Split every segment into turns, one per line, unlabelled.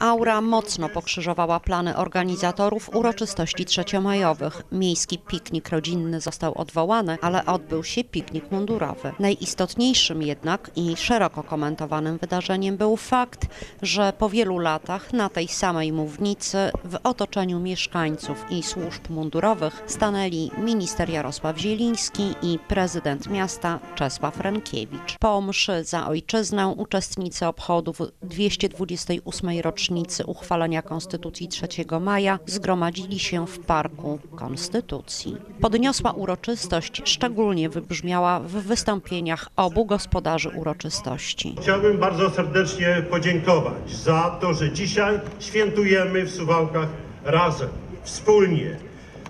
Aura mocno pokrzyżowała plany organizatorów uroczystości trzeciomajowych. Miejski piknik rodzinny został odwołany, ale odbył się piknik mundurowy. Najistotniejszym jednak i szeroko komentowanym wydarzeniem był fakt, że po wielu latach na tej samej mównicy w otoczeniu mieszkańców i służb mundurowych stanęli minister Jarosław Zieliński i prezydent miasta Czesław Renkiewicz. Po mszy za ojczyznę uczestnicy obchodów 228 rocznicy uchwalenia Konstytucji 3 maja zgromadzili się w Parku Konstytucji. Podniosła uroczystość szczególnie wybrzmiała w wystąpieniach obu gospodarzy uroczystości.
Chciałbym bardzo serdecznie podziękować za to, że dzisiaj świętujemy w Suwałkach razem, wspólnie.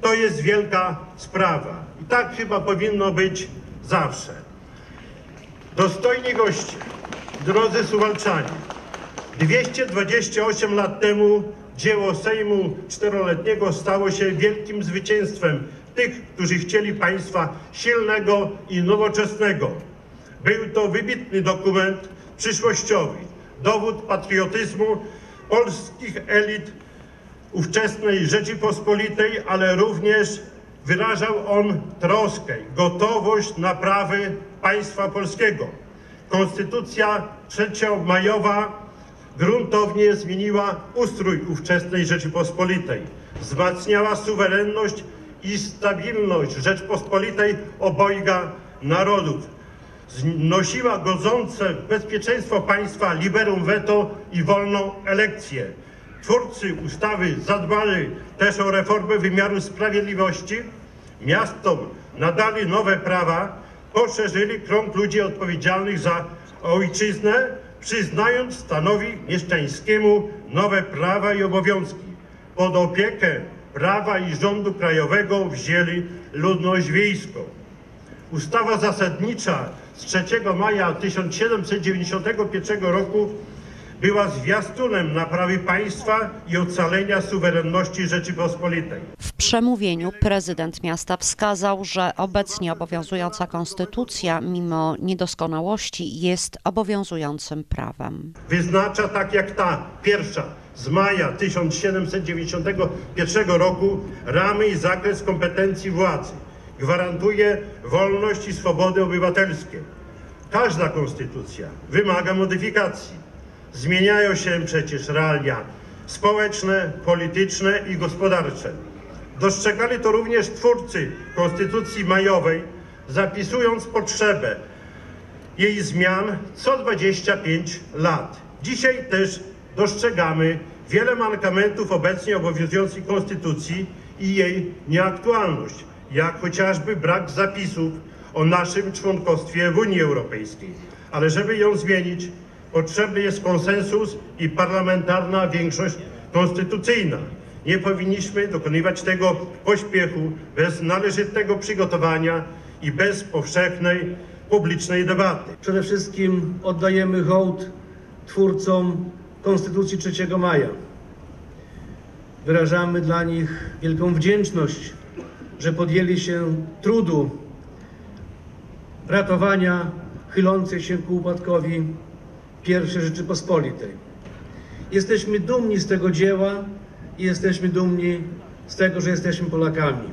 To jest wielka sprawa i tak chyba powinno być zawsze. Dostojni goście, drodzy Suwalczanie, 228 lat temu dzieło Sejmu Czteroletniego stało się wielkim zwycięstwem tych, którzy chcieli państwa silnego i nowoczesnego. Był to wybitny dokument przyszłościowy, dowód patriotyzmu polskich elit ówczesnej Rzeczypospolitej, ale również wyrażał on troskę, gotowość naprawy państwa polskiego. Konstytucja trzeciomajowa gruntownie zmieniła ustrój ówczesnej Rzeczypospolitej, wzmacniała suwerenność i stabilność Rzeczpospolitej obojga narodów, znosiła godzące w bezpieczeństwo państwa liberum veto i wolną elekcję. Twórcy ustawy zadbali też o reformę wymiaru sprawiedliwości, miastom nadali nowe prawa, poszerzyli krąg ludzi odpowiedzialnych za ojczyznę, przyznając stanowi mieszczańskiemu nowe prawa i obowiązki. Pod opiekę prawa i rządu krajowego wzięli ludność wiejską. Ustawa zasadnicza z 3 maja 1791 roku była zwiastunem naprawy państwa i ocalenia suwerenności Rzeczypospolitej.
W przemówieniu prezydent miasta wskazał, że obecnie obowiązująca konstytucja, mimo niedoskonałości, jest obowiązującym prawem.
Wyznacza tak jak ta pierwsza z maja 1791 roku ramy i zakres kompetencji władzy. Gwarantuje wolność i swobody obywatelskie. Każda konstytucja wymaga modyfikacji. Zmieniają się przecież realia społeczne, polityczne i gospodarcze. Dostrzegali to również twórcy Konstytucji Majowej, zapisując potrzebę jej zmian co 25 lat. Dzisiaj też dostrzegamy wiele mankamentów obecnie obowiązującej Konstytucji i jej nieaktualność, jak chociażby brak zapisów o naszym członkostwie w Unii Europejskiej. Ale żeby ją zmienić, potrzebny jest konsensus i parlamentarna większość konstytucyjna. Nie powinniśmy dokonywać tego pośpiechu, bez należytego przygotowania i bez powszechnej, publicznej debaty.
Przede wszystkim oddajemy hołd twórcom Konstytucji 3 maja. Wyrażamy dla nich wielką wdzięczność, że podjęli się trudu ratowania chylącej się ku upadkowi I Rzeczypospolitej. Jesteśmy dumni z tego dzieła i jesteśmy dumni z tego, że jesteśmy Polakami.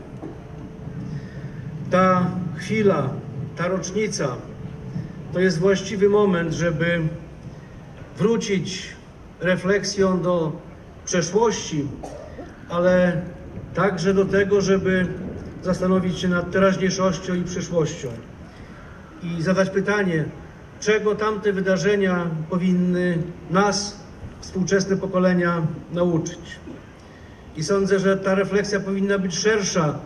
Ta chwila, ta rocznica to jest właściwy moment, żeby wrócić refleksją do przeszłości, ale także do tego, żeby zastanowić się nad teraźniejszością i przyszłością i zadać pytanie, czego tamte wydarzenia powinny nas, współczesne pokolenia, nauczyć. I sądzę, że ta refleksja powinna być szersza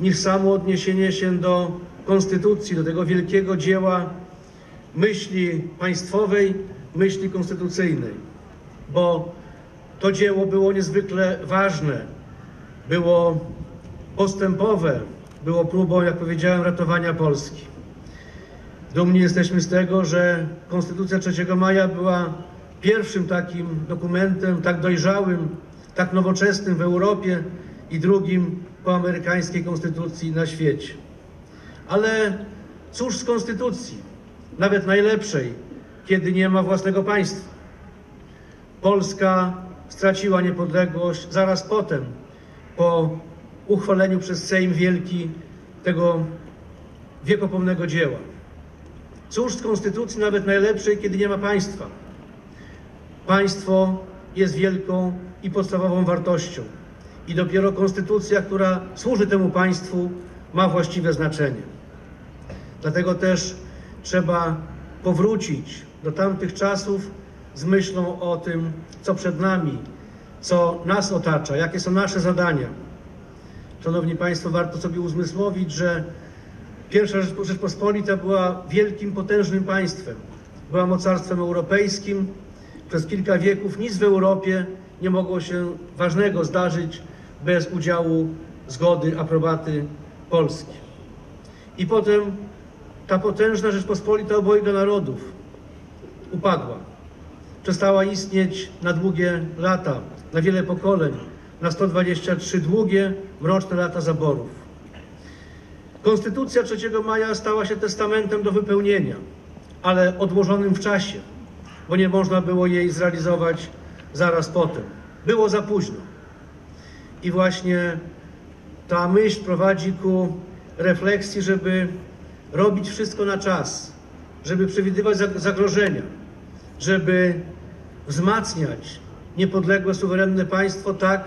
niż samo odniesienie się do konstytucji, do tego wielkiego dzieła myśli państwowej, myśli konstytucyjnej, bo to dzieło było niezwykle ważne, było postępowe, było próbą, jak powiedziałem, ratowania Polski. Dumni jesteśmy z tego, że Konstytucja 3 maja była pierwszym takim dokumentem, tak dojrzałym, tak nowoczesnym w Europie i drugim po amerykańskiej konstytucji na świecie. Ale cóż z konstytucji, nawet najlepszej, kiedy nie ma własnego państwa? Polska straciła niepodległość zaraz potem, po uchwaleniu przez Sejm Wielki tego wiekopomnego dzieła. Cóż z konstytucji nawet najlepszej, kiedy nie ma państwa? Państwo jest wielką i podstawową wartością. I dopiero konstytucja, która służy temu państwu, ma właściwe znaczenie. Dlatego też trzeba powrócić do tamtych czasów z myślą o tym, co przed nami, co nas otacza, jakie są nasze zadania. Szanowni Państwo, warto sobie uzmysłowić, że Pierwsza Rzecz- Rzeczpospolita była wielkim, potężnym państwem. Była mocarstwem europejskim. Przez kilka wieków nic w Europie nie mogło się ważnego zdarzyć bez udziału, zgody, aprobaty Polski. I potem ta potężna Rzeczpospolita obojga narodów upadła. Przestała istnieć na długie lata, na wiele pokoleń, na 123 długie, mroczne lata zaborów. Konstytucja 3 maja stała się testamentem do wypełnienia, ale odłożonym w czasie, bo nie można było jej zrealizować zaraz potem. Było za późno. I właśnie ta myśl prowadzi ku refleksji, żeby robić wszystko na czas, żeby przewidywać zag- zagrożenia, żeby wzmacniać niepodległe, suwerenne państwo tak,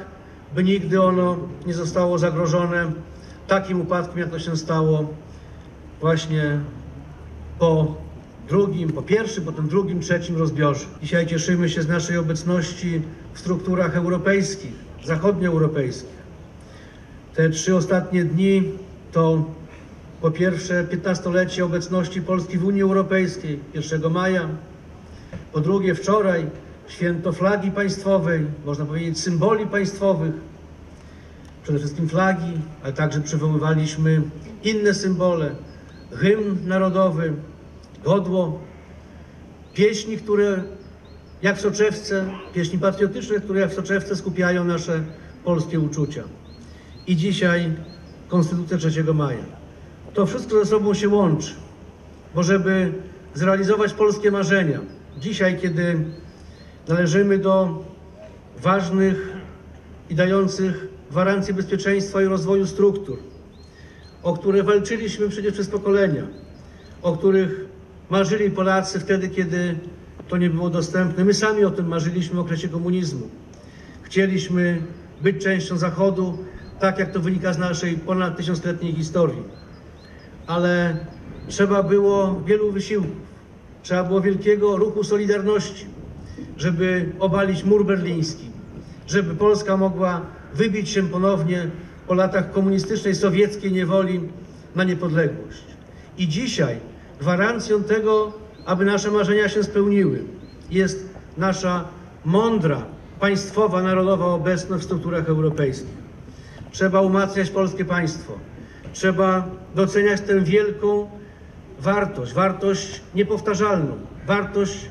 by nigdy ono nie zostało zagrożone takim upadkiem, jak to się stało właśnie po drugim, po pierwszym, potem drugim, trzecim rozbiorze. Dzisiaj cieszymy się z naszej obecności w strukturach europejskich, zachodnioeuropejskich. Te trzy ostatnie dni to po pierwsze 15-lecie obecności Polski w Unii Europejskiej 1 maja, po drugie wczoraj święto flagi państwowej, można powiedzieć symboli państwowych, przede wszystkim flagi, ale także przywoływaliśmy inne symbole, hymn narodowy, godło, pieśni, które jak w soczewce, pieśni patriotyczne, które jak w soczewce skupiają nasze polskie uczucia. I dzisiaj Konstytucja 3 maja. To wszystko ze sobą się łączy, bo żeby zrealizować polskie marzenia, dzisiaj, kiedy należymy do ważnych i dających gwarancję bezpieczeństwa i rozwoju struktur, o które walczyliśmy przecież przez pokolenia, o których marzyli Polacy wtedy, kiedy to nie było dostępne. My sami o tym marzyliśmy w okresie komunizmu. Chcieliśmy być częścią Zachodu, tak jak to wynika z naszej ponad tysiącletniej historii. Ale trzeba było wielu wysiłków, trzeba było wielkiego ruchu Solidarności, żeby obalić mur berliński, żeby Polska mogła wybić się ponownie po latach komunistycznej, sowieckiej niewoli na niepodległość. I dzisiaj gwarancją tego, aby nasze marzenia się spełniły, jest nasza mądra, państwowa, narodowa obecność w strukturach europejskich. Trzeba umacniać polskie państwo. Trzeba doceniać tę wielką wartość, wartość niepowtarzalną, wartość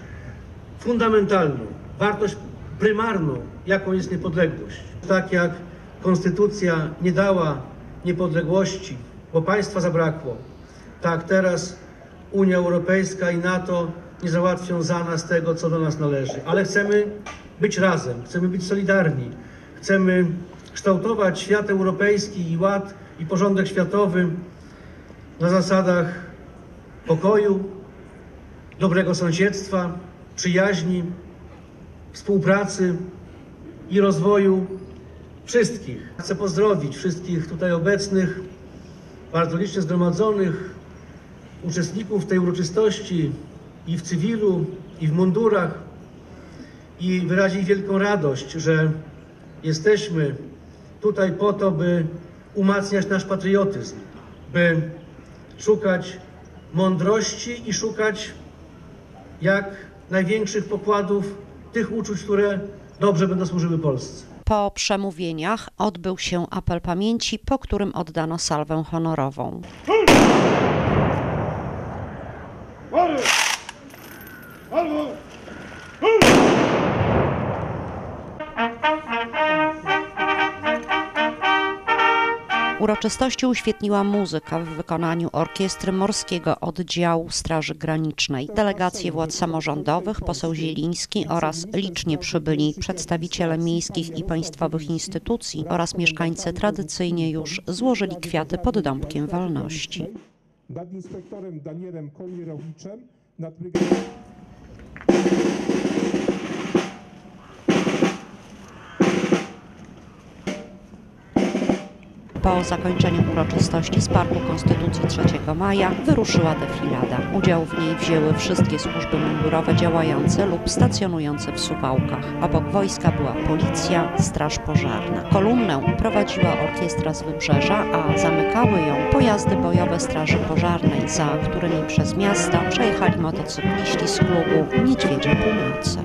fundamentalną, wartość prymarną, jaką jest niepodległość. Tak jak Konstytucja nie dała niepodległości, bo państwa zabrakło, tak teraz Unia Europejska i NATO nie załatwią za nas tego, co do nas należy. Ale chcemy być razem, chcemy być solidarni, chcemy kształtować świat europejski i ład i porządek światowy na zasadach pokoju, dobrego sąsiedztwa, przyjaźni, współpracy i rozwoju wszystkich. Chcę pozdrowić wszystkich tutaj obecnych, bardzo licznie zgromadzonych, uczestników tej uroczystości i w cywilu, i w mundurach i wyrazić wielką radość, że jesteśmy tutaj po to, by umacniać nasz patriotyzm, by szukać mądrości i szukać jak największych pokładów tych uczuć, które dobrze będą służyły Polsce.
Po przemówieniach odbył się apel pamięci, po którym oddano salwę honorową.
Pary! Albo!
Uroczystości uświetniła muzyka w wykonaniu Orkiestry Morskiego Oddziału Straży Granicznej. Delegacje władz samorządowych, poseł Zieliński oraz licznie przybyli przedstawiciele miejskich i państwowych instytucji oraz mieszkańcy tradycyjnie już złożyli kwiaty pod Dąbkiem Wolności.
nad inspektorem Danielem Kołmierowiczem, nad
Po zakończeniu uroczystości z Parku Konstytucji 3 maja wyruszyła defilada. Udział w niej wzięły wszystkie służby mundurowe działające lub stacjonujące w Suwałkach. Obok wojska była policja, straż pożarna. Kolumnę prowadziła orkiestra z Wybrzeża, a zamykały ją pojazdy bojowe Straży Pożarnej, za którymi przez miasto przejechali motocykliści z klubu Niedźwiedzie Północy.